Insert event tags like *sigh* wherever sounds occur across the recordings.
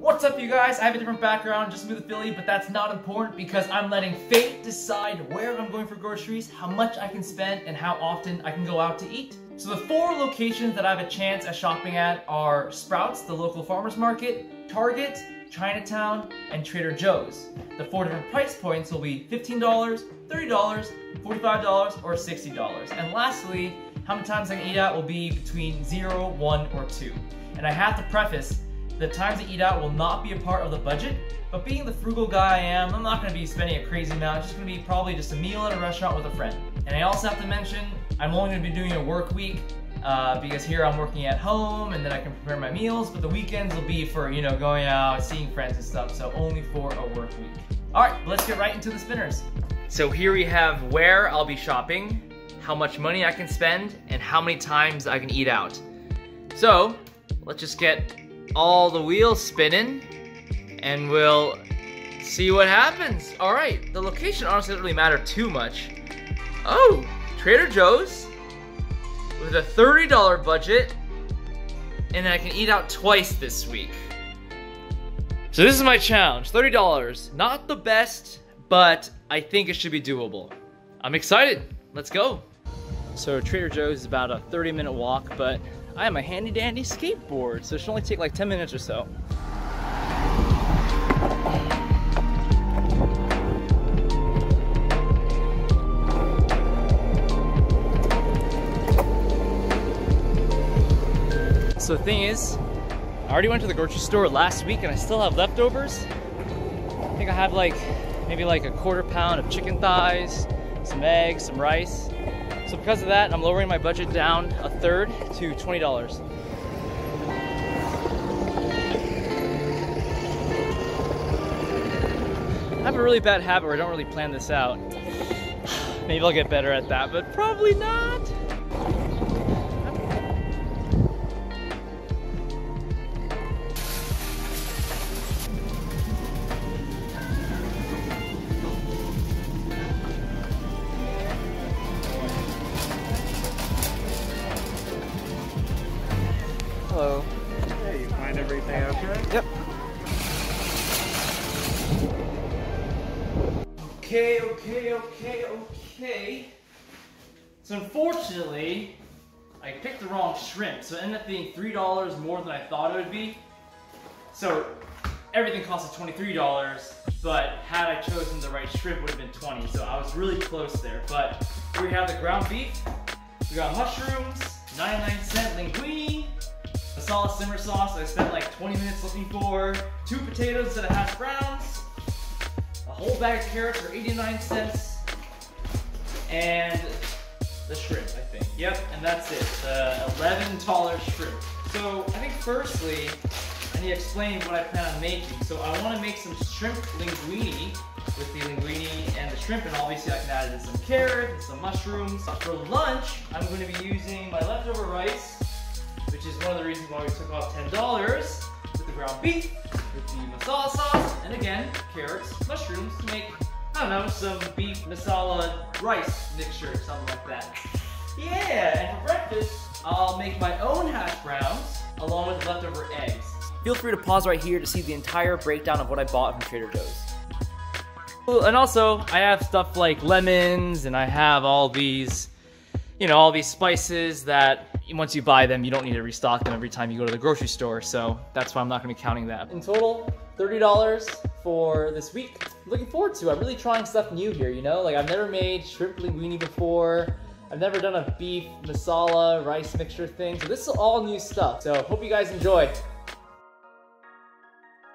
What's up, you guys? I have a different background, just moved to Philly, but that's not important because I'm letting fate decide where I'm going for groceries, how much I can spend, and how often I can go out to eat. So the four locations that I have a chance at shopping at are Sprouts, the local farmer's market, Target, Chinatown, and Trader Joe's. The four different price points will be $15, $30, $45, or $60. And lastly, how many times I can eat out will be between 0, 1, or 2. And I have to preface, the times I eat out will not be a part of the budget, but being the frugal guy I am, I'm not going to be spending a crazy amount. It's just to be probably just a meal at a restaurant with a friend. And I also have to mention, I'm only to be doing a work week uh, because here I'm working at home and then I can prepare my meals, but the weekends will be for, you know, going out, seeing friends and stuff, so only for a work week. All right, let's get right into the spinners. So here we have where I'll be shopping, how much money I can spend, and how many times I can eat out. So, let's just get all the wheels spinning and we'll see what happens. All right, the location honestly doesn't really matter too much. Oh, Trader Joe's with a $30 budget, and I can eat out twice this week. So this is my challenge, $30. Not the best, but I think it should be doable. I'm excited, let's go. So Trader Joe's is about a 30 minute walk, but I have a handy dandy skateboard, so it should only take like 10 minutes or so. So the thing is, I already went to the grocery store last week and I still have leftovers. I think I have like maybe like a quarter pound of chicken thighs, some eggs, some rice. So because of that, I'm lowering my budget down a third to $20. I have a really bad habit where I don't really plan this out. *sighs* Maybe I'll get better at that, but probably not. I picked the wrong shrimp, so it ended up being $3 more than I thought it would be. So everything costed $23, but had I chosen the right shrimp, it would have been 20 so I was really close there. But we have the ground beef, we got mushrooms, 99 cent linguine, masala simmer sauce I spent like 20 minutes looking for, two potatoes instead of hash browns, a whole bag of carrots for 89 cents, and the shrimp, I think. Yep, and that's it, the $11 shrimp. So I think firstly, I need to explain what I plan on making. So I want to make some shrimp linguine with the linguine and the shrimp, and obviously I can add in some carrots, some mushrooms. For lunch, I'm going to be using my leftover rice, which is one of the reasons why we took off $10 with the ground beef, with the masala sauce, and again, carrots, mushrooms to make, Don't know, some beef masala rice mixture, something like that. Yeah, and for breakfast, I'll make my own hash browns along with leftover eggs. Feel free to pause right here to see the entire breakdown of what I bought from Trader Joe's. And also, I have stuff like lemons, and I have all these, you know, all these spices that once you buy them, you don't need to restock them every time you go to the grocery store. So that's why I'm not going to be counting that. In total, $30 for this week. looking forward to it. I'm really trying stuff new here, you know? Like, I've never made shrimp linguine before. I've never done a beef masala rice mixture thing. So this is all new stuff. So hope you guys enjoy.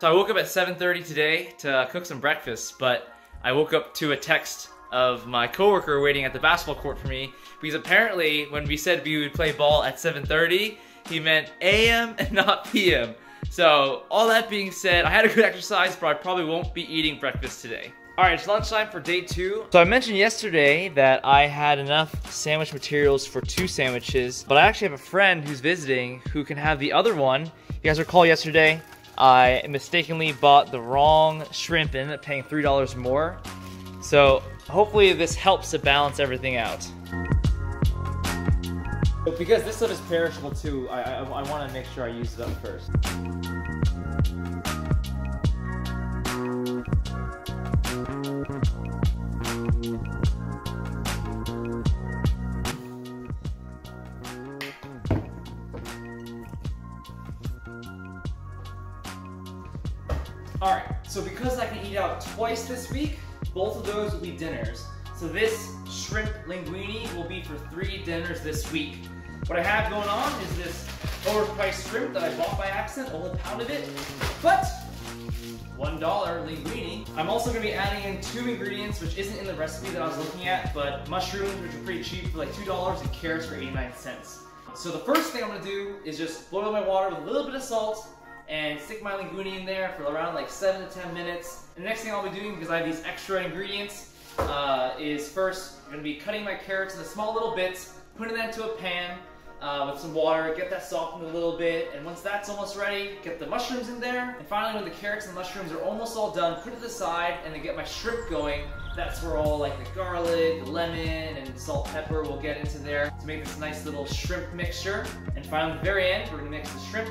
So I woke up at 7.30 today to cook some breakfast, but I woke up to a text of my coworker waiting at the basketball court for me because apparently when we said we would play ball at 7.30, he meant AM and *laughs* not PM. So all that being said, I had a good exercise, but I probably won't be eating breakfast today. All right, it's lunchtime for day two. So I mentioned yesterday that I had enough sandwich materials for two sandwiches, but I actually have a friend who's visiting who can have the other one. You guys recall yesterday, I mistakenly bought the wrong shrimp and ended up paying $3 more. So hopefully this helps to balance everything out. Because this stuff is perishable too, I, I, I want to make sure I use it up first. Alright, so because I can eat out twice this week, both of those will be dinners. So this shrimp linguine will be for three dinners this week. What I have going on is this overpriced shrimp that I bought by accident, only of it, but $1 linguine. I'm also gonna be adding in two ingredients, which isn't in the recipe that I was looking at, but mushrooms, which are pretty cheap for like $2, and carrots for 89 cents. So the first thing I'm gonna do is just boil my water with a little bit of salt and stick my linguine in there for around like seven to 10 minutes. The next thing I'll be doing, because I have these extra ingredients, uh, is first I'm gonna be cutting my carrots into small little bits, putting that into a pan, uh, with some water, get that softened a little bit, and once that's almost ready, get the mushrooms in there, and finally when the carrots and mushrooms are almost all done, put it to the side, and then get my shrimp going. That's where all like the garlic, the lemon, and salt, pepper will get into there to make this nice little shrimp mixture. And finally, at the very end, we're gonna mix the shrimp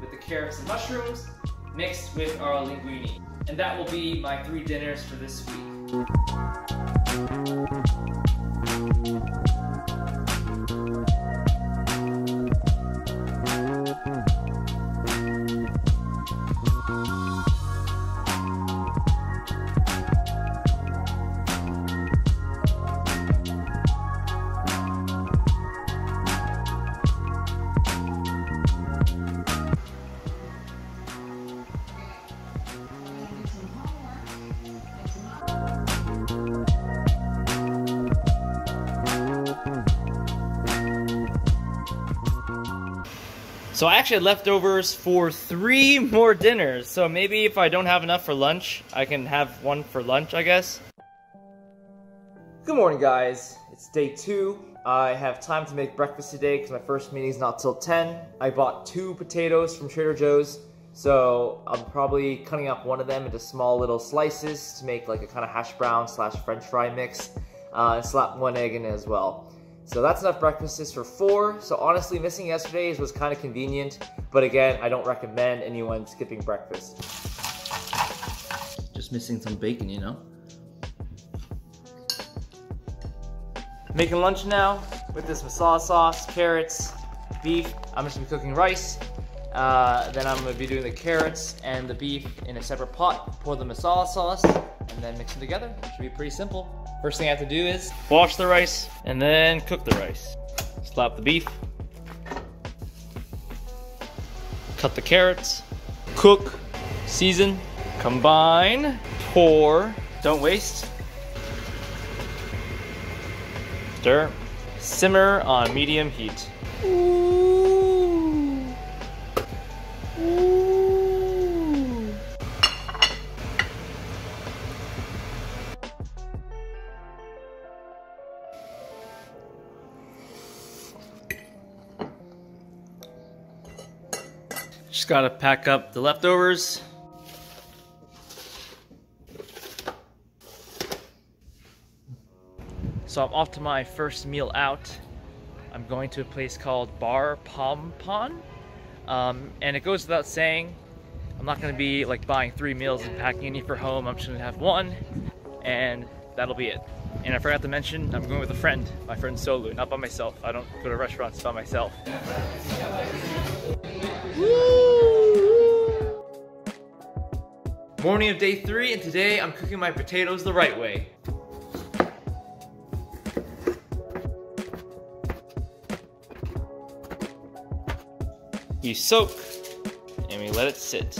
with the carrots and mushrooms, mixed with our linguine. And that will be my three dinners for this week. So I actually had leftovers for three *laughs* more dinners. So maybe if I don't have enough for lunch, I can have one for lunch, I guess. Good morning, guys. It's day two. I have time to make breakfast today because my first meeting is not till 10. I bought two potatoes from Trader Joe's. So I'm probably cutting up one of them into small little slices to make like a kind of hash brown slash french fry mix. Uh, and slap one egg in it as well. So that's enough breakfasts for four. So honestly, missing yesterday's was kind of convenient. But again, I don't recommend anyone skipping breakfast. Just missing some bacon, you know? Making lunch now with this masala sauce, carrots, beef. I'm just gonna be cooking rice. Uh, then I'm gonna be doing the carrots and the beef in a separate pot. Pour the masala sauce then mix them together. Should be pretty simple. First thing I have to do is wash the rice and then cook the rice. Slap the beef. Cut the carrots. Cook, season, combine, pour, don't waste. Stir. Simmer on medium heat. Ooh. Ooh. Just gotta pack up the leftovers. So I'm off to my first meal out. I'm going to a place called Bar Bombón. Um, and it goes without saying, I'm not gonna be like buying three meals and packing any for home. I'm just gonna have one and that'll be it. And I forgot to mention, I'm going with a friend, my friend Solu, not by myself. I don't go to restaurants by myself. Morning of day three, and today I'm cooking my potatoes the right way. You soak, and we let it sit.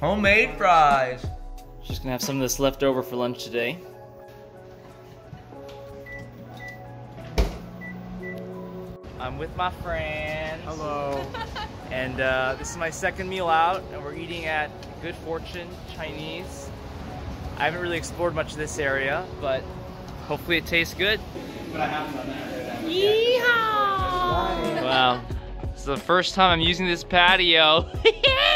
Homemade fries. Just gonna have some of this left over for lunch today. I'm with my friends. Hello. *laughs* And uh, this is my second meal out, and we're eating at Good Fortune Chinese. I haven't really explored much of this area, but hopefully it tastes good. But I haven't done that. Yeehaw! Wow. This is the first time I'm using this patio. *laughs*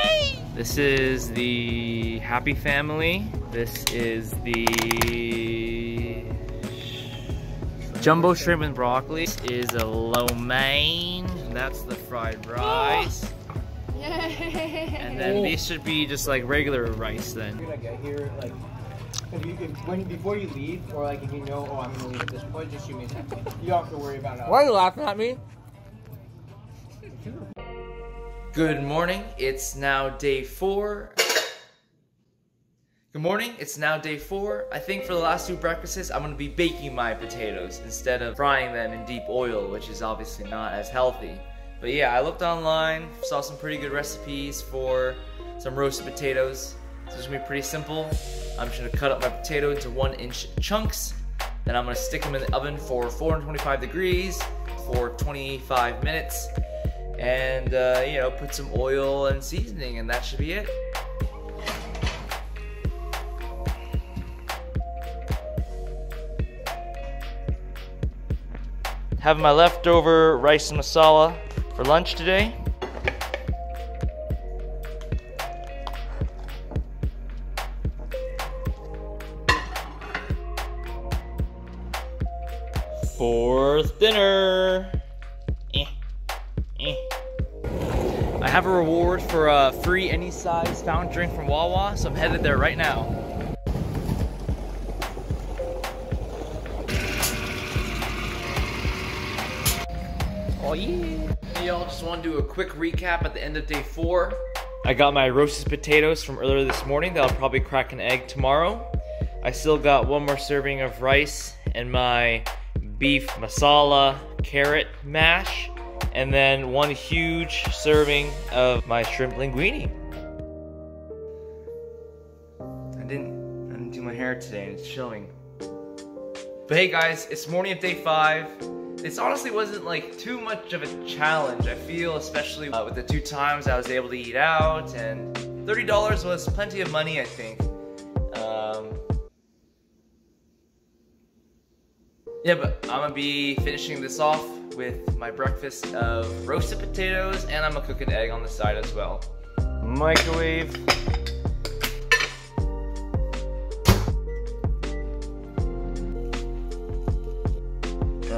this is the Happy Family. This is the Jumbo shrimp and broccoli. This is a lo mein. That's the fried rice. And then these should be just like regular rice then. Like I hear like if you if, when before you leave or like if you know oh I'm gonna leave at this point just shoot me a text. You don't have to worry about it. Why are you laughing at me? Good morning. It's now day four. Good morning. It's now day four. I think for the last two breakfasts, I'm gonna be baking my potatoes instead of frying them in deep oil, which is obviously not as healthy. But yeah, I looked online, saw some pretty good recipes for some roasted potatoes. So it's gonna be pretty simple. I'm just gonna cut up my potato into one inch chunks. Then I'm gonna stick them in the oven for 425 degrees for 25 minutes. And uh, you know, put some oil and seasoning and that should be it. Having my leftover rice and masala for lunch today. Fourth dinner. Reward for a free any size fountain drink from Wawa, so I'm headed there right now. Oh yeah. Hey y'all, just want to do a quick recap at the end of day four. I got my roasted potatoes from earlier this morning. That'll probably crack an egg tomorrow. I still got one more serving of rice and my beef masala carrot mash, and then one huge serving of my shrimp linguine. I didn't, I didn't do my hair today, and it's showing. But hey guys, it's morning of day five. This honestly wasn't like too much of a challenge. I feel, especially uh, with the two times I was able to eat out, and $30 was plenty of money, I think. Um, yeah, but I'm gonna be finishing this off with my breakfast of roasted potatoes, and I'm gonna cook an egg on the side as well. Microwave.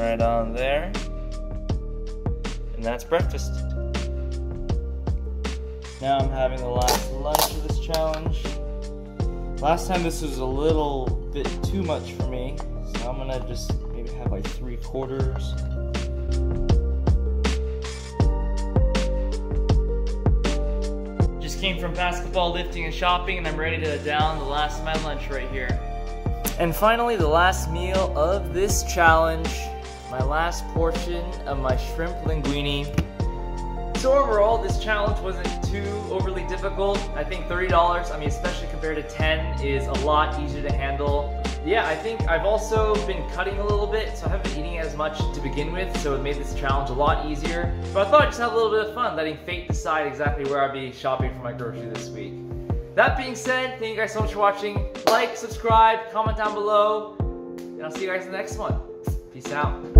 right on there. And that's breakfast. Now I'm having the last lunch of this challenge. Last time this was a little bit too much for me, so I'm gonna just maybe have like three quarters. Just came from basketball lifting and shopping and I'm ready to down the last of my lunch right here. And finally, the last meal of this challenge my last portion of my shrimp linguine. So overall, this challenge wasn't too overly difficult. I think $30, I mean, especially compared to 10, is a lot easier to handle. Yeah, I think I've also been cutting a little bit, so I haven't been eating as much to begin with, so it made this challenge a lot easier. But I thought I'd just have a little bit of fun, letting fate decide exactly where I'll be shopping for my groceries this week. That being said, thank you guys so much for watching. Like, subscribe, comment down below, and I'll see you guys in the next one. Peace out.